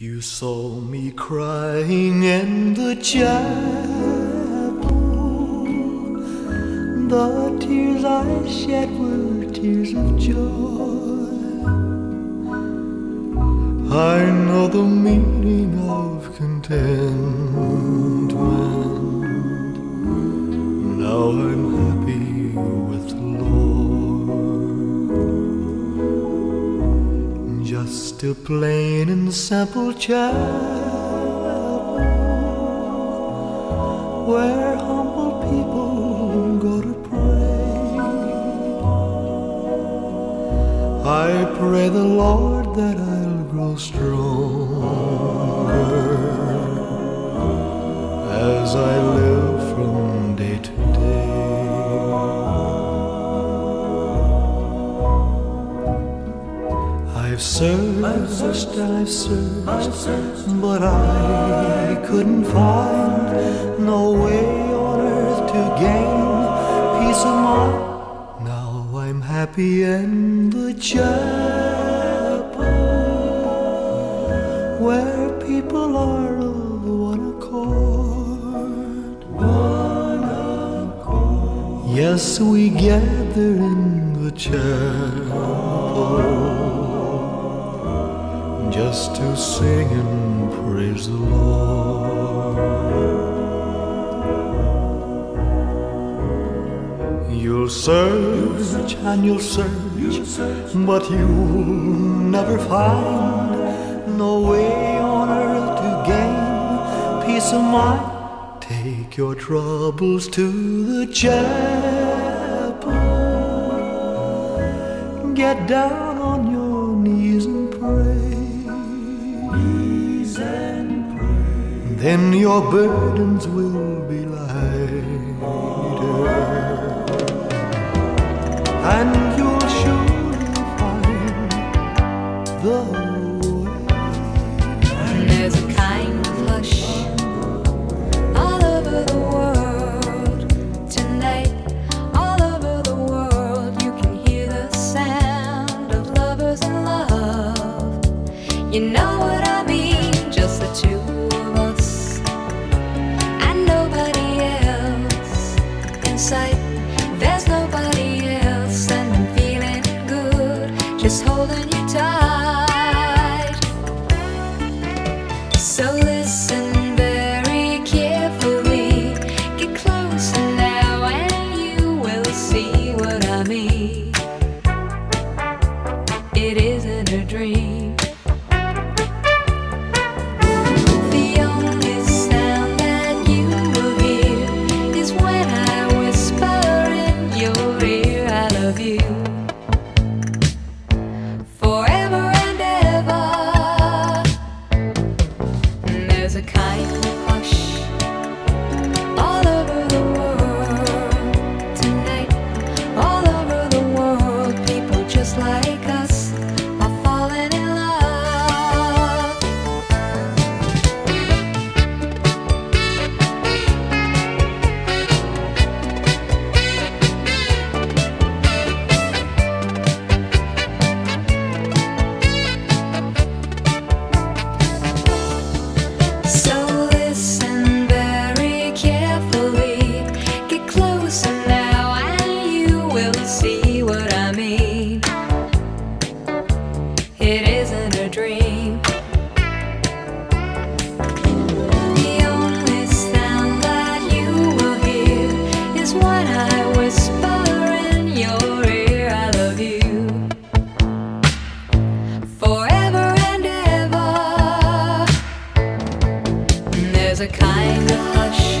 You saw me crying in the chapel. The tears I shed were tears of joy. I know the meaning of contentment. Just a plain and simple chapel where humble people go to pray. I pray the Lord that I'll grow stronger as I day. I've searched, I've searched, but I couldn't find no way on earth to gain peace of mind. Now I'm happy in the chapel where people are of one accord. One accord. Yes, we gather in the chapel just to sing and praise the Lord. You'll search and you'll search, but you'll never find no way on earth to gain peace of mind. Take your troubles to the chapel. Get down Then your burdens will be is holding you tight. There's a kind of hush.